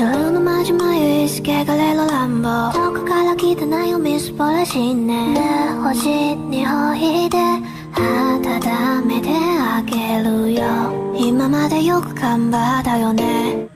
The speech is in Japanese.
夜のまじゆいすけがれろ乱暴遠くから来たなよみすぼらしいね。で星にほいで温めてあげるよ。今までよく頑張ったよね。